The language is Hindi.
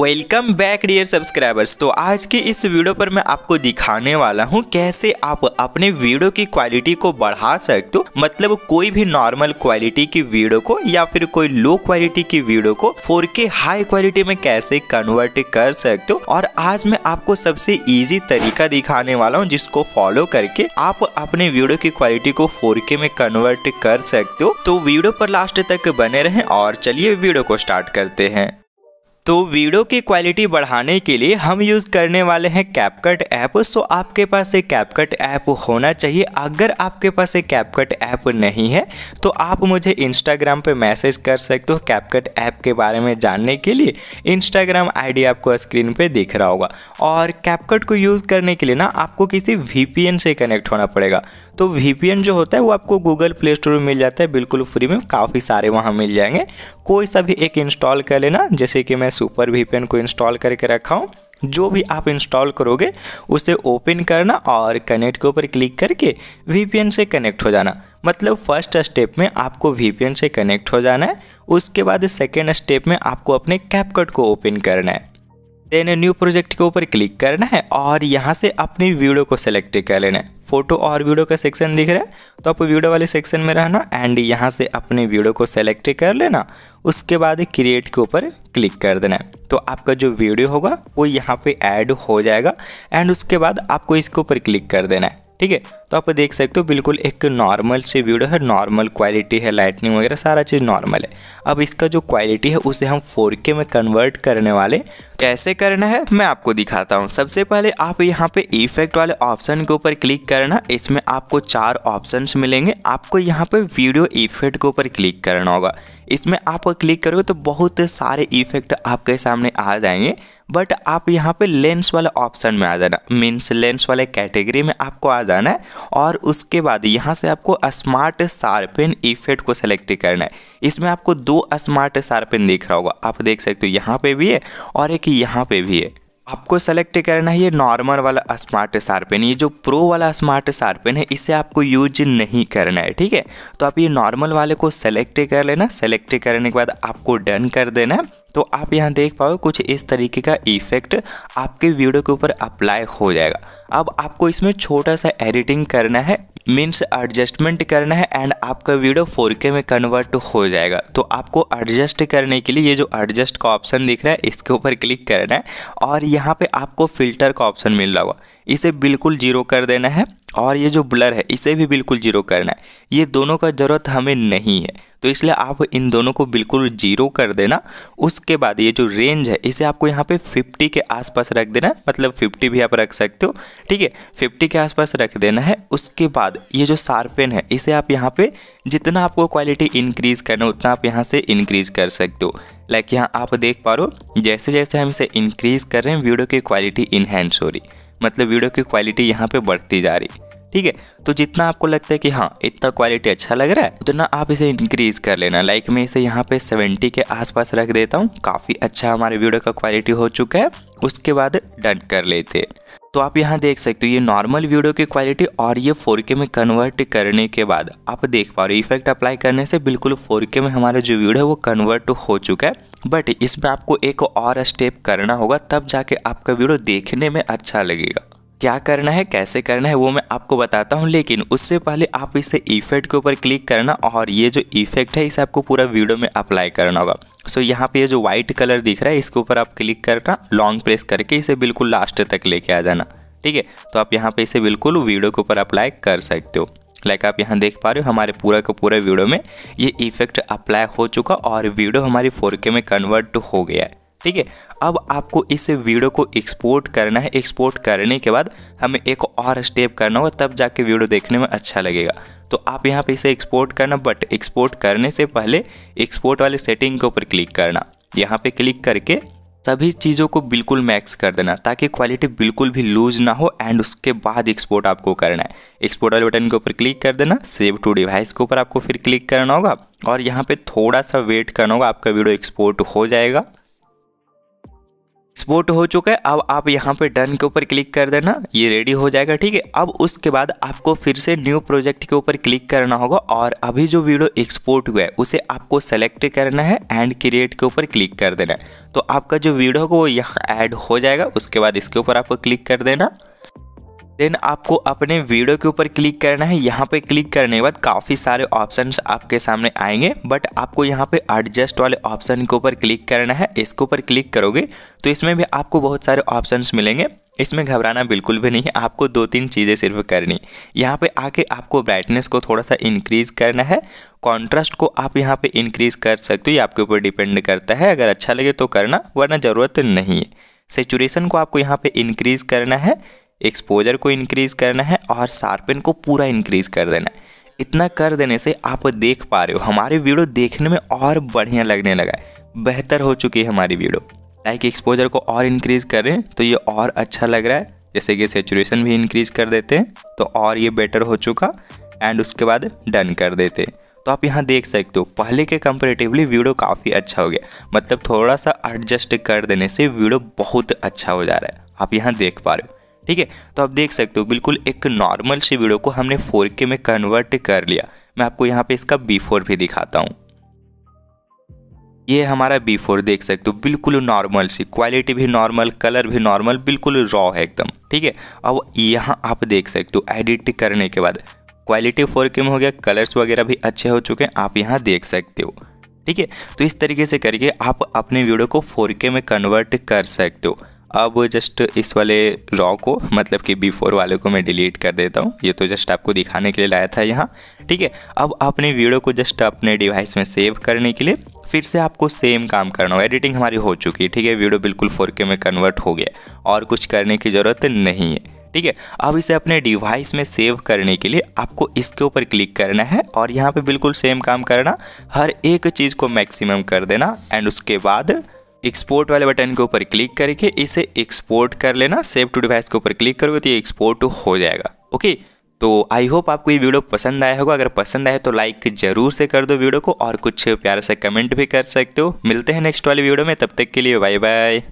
वेलकम बैक डियर सब्सक्राइबर्स तो आज के इस वीडियो पर मैं आपको दिखाने वाला हूँ कैसे आप अपने वीडियो की क्वालिटी को बढ़ा सकते हो। मतलब कोई भी नॉर्मल क्वालिटी की वीडियो को या फिर कोई लो क्वालिटी की वीडियो को 4K हाई क्वालिटी में कैसे कन्वर्ट कर सकते हो। और आज मैं आपको सबसे इजी तरीका दिखाने वाला हूँ जिसको फॉलो करके आप अपने वीडियो की क्वालिटी को फोर में कन्वर्ट कर सकते हो। तो वीडियो पर लास्ट तक बने रहे और चलिए वीडियो को स्टार्ट करते हैं। तो वीडियो की क्वालिटी बढ़ाने के लिए हम यूज़ करने वाले हैं कैपकट ऐप, सो आपके पास एक कैपकट ऐप होना चाहिए। अगर आपके पास एक कैपकट ऐप नहीं है तो आप मुझे इंस्टाग्राम पे मैसेज कर सकते हो कैपकट ऐप के बारे में जानने के लिए। इंस्टाग्राम आईडी आपको स्क्रीन पे दिख रहा होगा। और कैपकट को यूज़ करने के लिए ना, आपको किसी वीपीएन से कनेक्ट होना पड़ेगा। तो वीपीएन जो होता है, वो आपको गूगल प्ले स्टोर में मिल जाता है, बिल्कुल फ्री में, काफ़ी सारे वहाँ मिल जाएँगे। कोई सा भी एक इंस्टॉल कर लेना, जैसे कि मैं सुपर वीपीएन को इंस्टॉल करके रखा हूँ। जो भी आप इंस्टॉल करोगे, उसे ओपन करना और कनेक्ट के ऊपर क्लिक करके वीपीएन से कनेक्ट हो जाना। मतलब फ़र्स्ट स्टेप में आपको वीपीएन से कनेक्ट हो जाना है। उसके बाद सेकेंड स्टेप में आपको अपने कैपकट को ओपन करना है। देन न्यू प्रोजेक्ट के ऊपर क्लिक करना है और यहाँ से अपनी वीडियो को सेलेक्ट कर लेना है। फ़ोटो और वीडियो का सेक्शन दिख रहा है तो आप वीडियो वाले सेक्शन में रहना एंड यहाँ से अपने वीडियो को सेलेक्ट कर लेना। उसके बाद क्रिएट के ऊपर क्लिक कर देना है। तो आपका जो वीडियो होगा, वो यहाँ पे ऐड हो जाएगा एंड उसके बाद आपको इसके ऊपर क्लिक कर देना है। ठीक है? तो आप देख सकते हो, बिल्कुल एक नॉर्मल से वीडियो है नॉर्मल क्वालिटी है लाइटनिंग वगैरह, सारा चीज़ नॉर्मल है। अब इसका जो क्वालिटी है, उसे हम 4K में कन्वर्ट करने वाले कैसे करना है, मैं आपको दिखाता हूँ। सबसे पहले आप यहाँ पे इफ़ेक्ट वाले ऑप्शन के ऊपर क्लिक करना। इसमें आपको चार ऑप्शन मिलेंगे। आपको यहाँ पे वीडियो इफ़ेक्ट के ऊपर क्लिक करना होगा। इसमें आप क्लिक करोगे तो बहुत सारे इफ़ेक्ट आपके सामने आ जाएँगे। बट आप यहाँ पे लेंस वाले ऑप्शन में आ जाना। मीन्स लेंस वाले कैटेगरी में आपको आ जाना है और उसके बाद यहाँ से आपको स्मार्ट शार्पेन इफ़ेक्ट को सेलेक्ट करना है। इसमें आपको दो स्मार्ट शार्पेन दिख रहा होगा। आप देख सकते हो यहाँ पे भी है और एक यहाँ पे भी है। आपको सेलेक्ट करना है ये नॉर्मल वाला स्मार्ट शार्पेन ये जो प्रो वाला स्मार्ट शार्पेन है, इसे आपको यूज़ नहीं करना है, ठीक है? तो आप ये नॉर्मल वाले को सेलेक्ट कर लेना। सेलेक्ट करने के बाद आपको डन कर देना है। तो आप यहाँ देख पाओ कुछ इस तरीके का इफ़ेक्ट आपके वीडियो के ऊपर अप्लाई हो जाएगा। अब आपको इसमें छोटा सा एडिटिंग करना है मीन्स एडजस्टमेंट करना है एंड आपका वीडियो 4K में कन्वर्ट हो जाएगा। तो आपको एडजस्ट करने के लिए ये जो एडजस्ट का ऑप्शन दिख रहा है, इसके ऊपर क्लिक करना है और यहाँ पे आपको फ़िल्टर का ऑप्शन मिल रहा होगा। इसे बिल्कुल ज़ीरो कर देना है। और ये जो ब्लर है, इसे भी बिल्कुल ज़ीरो करना है। ये दोनों का ज़रूरत हमें नहीं है। तो इसलिए आप इन दोनों को बिल्कुल ज़ीरो कर देना। उसके बाद ये जो रेंज है, इसे आपको यहाँ पे 50 के आसपास रख देना मतलब 50 भी आप रख सकते हो। ठीक है? 50 के आसपास रख देना है। उसके बाद ये जो शार्पेन है, इसे आप यहाँ पे जितना आपको क्वालिटी इंक्रीज़ करना है, उतना आप यहाँ से इंक्रीज़ कर सकते हो। लाइक यहाँ आप देख पा रहे हो जैसे जैसे हम इसे इंक्रीज़ कर रहे हैं वीडियो की क्वालिटी इन्हेंस हो रही। मतलब वीडियो की क्वालिटी यहाँ पे बढ़ती जा रही। ठीक है? तो जितना आपको लगता है कि हाँ इतना क्वालिटी अच्छा लग रहा है, उतना आप इसे इंक्रीज कर लेना। लाइक मैं इसे यहाँ पे 70 के आसपास रख देता हूँ। काफ़ी अच्छा हमारे वीडियो का क्वालिटी हो चुका है। उसके बाद डन कर लेते तो आप यहाँ देख सकते हो, ये नॉर्मल वीडियो की क्वालिटी और ये 4K में कन्वर्ट करने के बाद आप देख पा रहे हो इफ़ेक्ट अप्लाई करने से बिल्कुल 4K में हमारा जो वीडियो है वो कन्वर्ट हो चुका है। बट इसमें आपको एक और स्टेप करना होगा, तब जाके आपका वीडियो देखने में अच्छा लगेगा। क्या करना है, कैसे करना है, वो मैं आपको बताता हूँ, लेकिन उससे पहले आप इसे इफ़ेक्ट के ऊपर क्लिक करना और ये जो इफ़ेक्ट है, इसे आपको पूरा वीडियो में अप्लाई करना होगा। सो यहाँ पे ये जो व्हाइट कलर दिख रहा है, इसके ऊपर आप क्लिक करना लॉन्ग प्रेस करके इसे बिल्कुल लास्ट तक लेके आ जाना। ठीक है? तो आप यहाँ पे इसे बिल्कुल वीडियो के ऊपर अप्लाई कर सकते हो। लाइक आप यहाँ देख पा रहे हो, हमारे पूरा का पूरा वीडियो में ये इफ़ेक्ट अप्लाई हो चुका और वीडियो हमारी फोर में कन्वर्ट हो गया है। ठीक है? अब आपको इस वीडियो को एक्सपोर्ट करना है। एक्सपोर्ट करने के बाद हमें एक और स्टेप करना होगा, तब जाके वीडियो देखने में अच्छा लगेगा। तो आप यहाँ पे इसे एक्सपोर्ट करना बट एक्सपोर्ट करने से पहले एक्सपोर्ट वाले सेटिंग के ऊपर क्लिक करना। यहाँ पे क्लिक करके सभी चीज़ों को बिल्कुल मैक्स कर देना, ताकि क्वालिटी बिल्कुल भी लूज ना हो एंड उसके बाद एक्सपोर्ट आपको करना है। एक्सपोर्ट वाले बटन के ऊपर क्लिक कर देना सेव टू डिवाइस के ऊपर आपको फिर क्लिक करना होगा। और यहाँ पे थोड़ा सा वेट करना होगा, आपका वीडियो एक्सपोर्ट हो जाएगा। एक्सपोर्ट हो चुका है। अब आप यहाँ पे डन के ऊपर क्लिक कर देना। ये रेडी हो जाएगा, ठीक है? अब उसके बाद आपको फिर से न्यू प्रोजेक्ट के ऊपर क्लिक करना होगा और अभी जो वीडियो एक्सपोर्ट हुआ है, उसे आपको सेलेक्ट करना है एंड क्रिएट के ऊपर क्लिक कर देना है। तो आपका जो वीडियो होगा, वो यहाँ ऐड हो जाएगा। उसके बाद इसके ऊपर आपको क्लिक कर देना। देन आपको अपने वीडियो के ऊपर क्लिक करना है। यहाँ पे क्लिक करने के बाद काफ़ी सारे ऑप्शंस आपके सामने आएँगे, बट आपको यहाँ पे एडजस्ट वाले ऑप्शन के ऊपर क्लिक करना है। इसके ऊपर क्लिक करोगे तो इसमें भी आपको बहुत सारे ऑप्शंस मिलेंगे। इसमें घबराना बिल्कुल भी नहीं है, आपको दो तीन चीज़ें सिर्फ़ करनी। यहाँ पे आके आपको ब्राइटनेस को थोड़ा सा इंक्रीज़ करना है। कॉन्ट्रास्ट को आप यहाँ पे इंक्रीज़ कर सकते हो, ये आपके ऊपर डिपेंड करता है। अगर अच्छा लगे तो करना, वरना ज़रूरत नहीं है। सेचुरेशन को आपको यहाँ पे इंक्रीज़ करना है। एक्सपोजर को इंक्रीज़ करना है और शार्पन को पूरा इंक्रीज़ कर देना है। इतना कर देने से आप देख पा रहे हो, हमारी वीडियो देखने में और बढ़िया लगने लगा है। बेहतर हो चुकी है हमारी वीडियो लाइक एक्सपोजर को और इंक्रीज़ करें तो ये और अच्छा लग रहा है। जैसे कि सेचुरेशन भी इंक्रीज़ कर देते हैं तो और ये बेटर हो चुका एंड उसके बाद डन कर देते तो आप यहाँ देख सकते हो, पहले के कंपेरेटिवली वीडियो काफ़ी अच्छा हो गया। मतलब थोड़ा सा एडजस्ट कर देने से वीडियो बहुत अच्छा हो जा रहा है। आप यहाँ देख पा रहे हो। ठीक है? तो आप देख सकते हो, बिल्कुल एक नॉर्मल सी वीडियो को हमने 4K में कन्वर्ट कर लिया। मैं आपको यहाँ पे इसका बिफोर भी दिखाता हूँ। ये हमारा बिफोर देख सकते हो, बिल्कुल नॉर्मल सी क्वालिटी भी नॉर्मल कलर भी नॉर्मल बिल्कुल रॉ है एकदम, ठीक है? अब यहाँ आप देख सकते हो एडिट करने के बाद क्वालिटी फोर के में हो गया कलर्स वगैरह भी अच्छे हो चुके हैं, आप यहाँ देख सकते हो, ठीक है? तो इस तरीके से करके आप अपने वीडियो को 4K में कन्वर्ट कर सकते हो। अब जस्ट इस वाले रॉ को मतलब कि बी फोर वाले को मैं डिलीट कर देता हूँ। ये तो जस्ट आपको दिखाने के लिए लाया था यहाँ, ठीक है? अब अपने वीडियो को जस्ट अपने डिवाइस में सेव करने के लिए फिर से आपको सेम काम करना हो एडिटिंग हमारी हो चुकी है, ठीक है? वीडियो बिल्कुल फोर में कन्वर्ट हो गया और कुछ करने की ज़रूरत नहीं है, ठीक है? अब इसे अपने डिवाइस में सेव करने के लिए आपको इसके ऊपर क्लिक करना है और यहाँ पे बिल्कुल सेम काम करना। हर एक चीज़ को मैक्सिमम कर देना एंड उसके बाद एक्सपोर्ट वाले बटन के ऊपर क्लिक करके इसे एक्सपोर्ट कर लेना। सेव टू डिवाइस के ऊपर क्लिक करोगे तो ये एक्सपोर्ट हो जाएगा। ओके तो आई होप आपको ये वीडियो पसंद आया होगा। अगर पसंद आए तो लाइक ज़रूर से कर दो वीडियो को और कुछ प्यारा सा कमेंट भी कर सकते हो। मिलते हैं नेक्स्ट वाले वीडियो में। तब तक के लिए बाय बाय